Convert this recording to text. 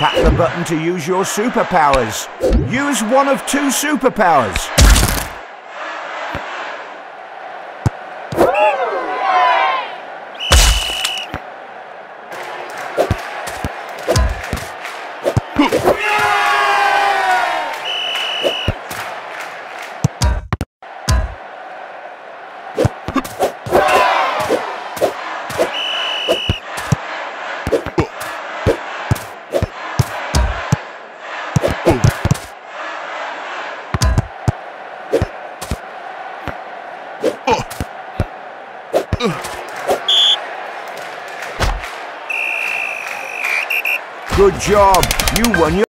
Tap the button to use your superpowers. Use one of two superpowers. Good job. You won your